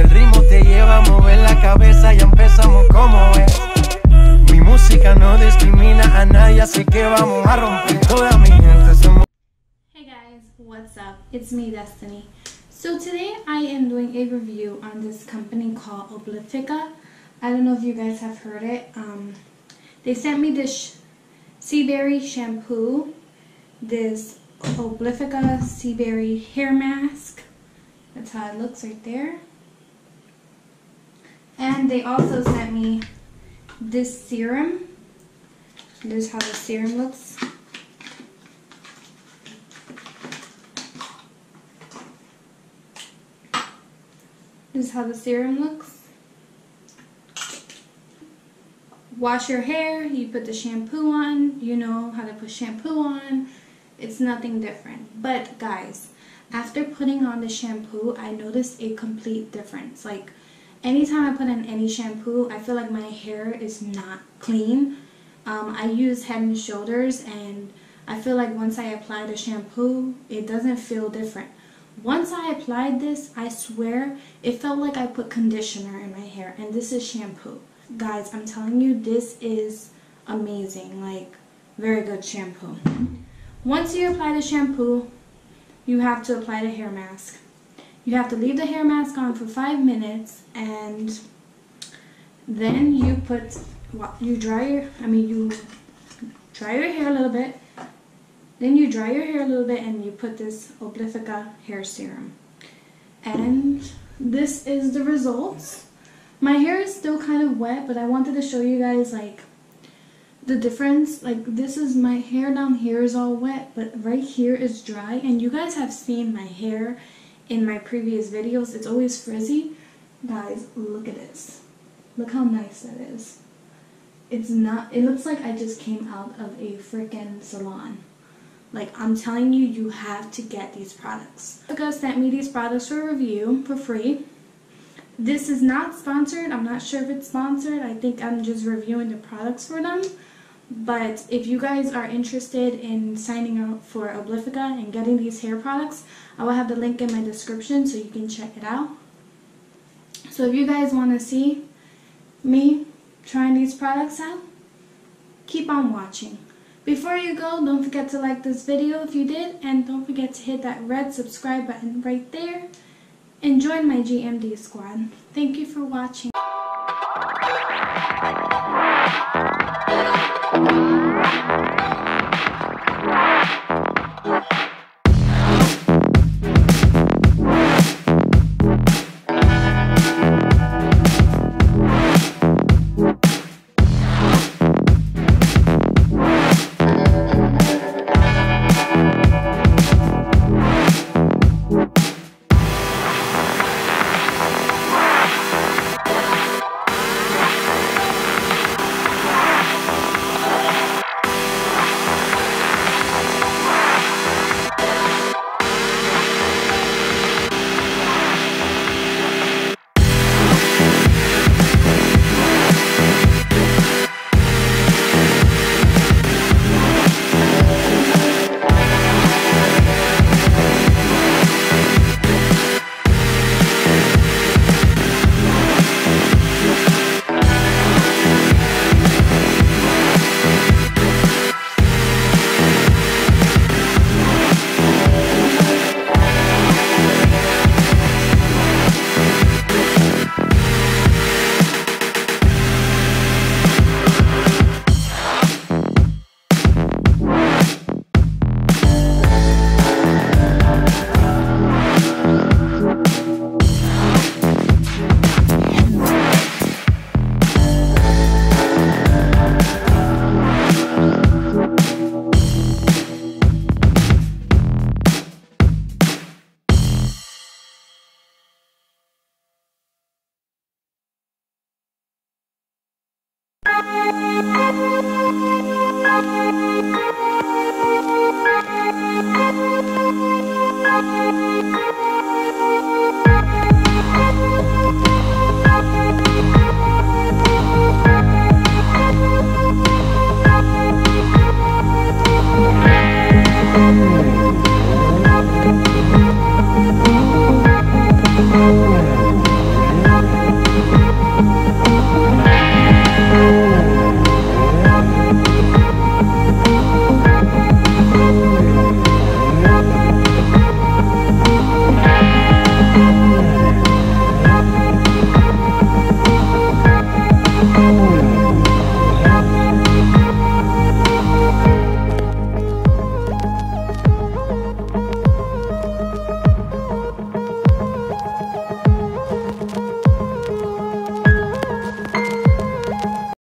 El ritmo te lleva a mover la cabeza, empezamos como es. Mi música no discrimina a nadie, así que vamos a romper. Toda mi gente. Hey guys, what's up? It's me, Destiny. So today I am doing a review on this company called Obliphica. I don't know if you guys have heard it. Um, they sent me this sea berry shampoo, this Obliphica sea berry hair mask. That's how it looks right there. And they also sent me this serum. This is how the serum looks. This is how the serum looks. Wash your hair, you put the shampoo on, you know how to put shampoo on. It's nothing different. But guys, after putting on the shampoo, I noticed a complete difference. Like anytime I put in any shampoo, I feel like my hair is not clean. Um, I use Head and Shoulders and I feel like once I apply the shampoo, it doesn't feel different. Once I applied this, I swear it felt like I put conditioner in my hair and this is shampoo. Guys, I'm telling you, this is amazing. Like, very good shampoo. Once you apply the shampoo, you have to apply the hair mask. You have to leave the hair mask on for five minutes and then you put, you dry your, I mean you dry your hair a little bit then you dry your hair a little bit and you put this Obliphica hair serum. And this is the results. My hair is still kind of wet, but I wanted to show you guys like the difference. Like this is my hair down here is all wet, but right here is dry. And you guys have seen my hair in my previous videos. It's always frizzy. Guys, look at this. Look how nice that is. It's not, it looks like I just came out of a freaking salon. Like, I'm telling you, you have to get these products. Obliphica sent me these products for review for free. This is not sponsored. I'm not sure if it's sponsored. I think I'm just reviewing the products for them. But if you guys are interested in signing up for Obliphica and getting these hair products, I will have the link in my description so you can check it out. So if you guys want to see me trying these products out, keep on watching. Before you go, don't forget to like this video if you did, and don't forget to hit that red subscribe button right there, and join my GMD squad. Thank you for watching. Thank you. Thank you.